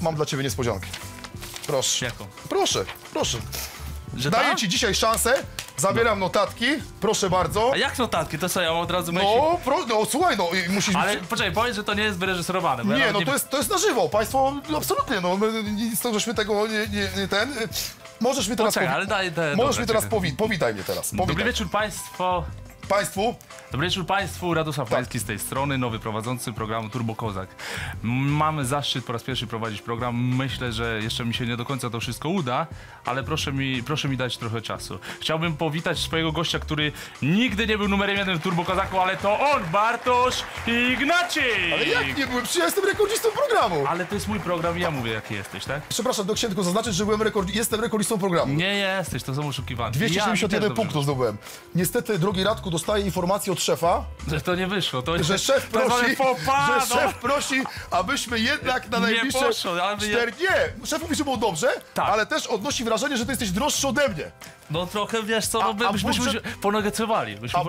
Mam dla ciebie niespodziankę. Proszę. Jaką? Proszę, proszę. Że Daję tak? ci dzisiaj szansę, zabieram notatki, proszę bardzo. A jak notatki? To co, ja od razu myśli? No, pro, no słuchaj, no musisz... Ale poczekaj, powiedz, że to nie jest wyreżyserowane. ja Nie, nawet no to jest, to jest na żywo, państwo, no, absolutnie, no, my nic to, żeśmy tego nie, nie, nie ten... Możesz mi teraz... Poczekaj, powi- ale daj, daj Możesz dobra, mi teraz powi powitaj mnie teraz, Dobry powitaj. wieczór Państwo. Państwu, Dobry wieczór Państwu, Radosław Tak. Pański z tej strony, nowy prowadzący programu Turbo Kozak. Mamy zaszczyt po raz pierwszy prowadzić program. Myślę, że jeszcze mi się nie do końca to wszystko uda, ale proszę mi, proszę mi dać trochę czasu. Chciałbym powitać swojego gościa, który nigdy nie był numerem jeden w Turbo Kozaku, ale to on, Bartosz Ignaciej! ale jak nie byłem, przecież ja jestem rekordzistą programu. Ale to jest mój program i ja mówię, jaki jesteś, tak? Przepraszam, do tylko zaznaczyć, że byłem rekord, jestem rekordzistą programu. Nie jesteś, to są oszukiwania. 271 punktów zdobyłem. Niestety, drogi Radku, dostaję informację od szefa, Że to nie wyszło, to że szef to prosi, pas, że no. szef prosi, abyśmy jednak na Nie najbliższe poszło, ale cztery... Nie, szef mówi, że było dobrze, Tak. ale też odnosi wrażenie, że ty jesteś droższy ode mnie. No trochę, wiesz co, no, A- by, a byśmy budżet- byśmy ponegocjowali. Byśmy A-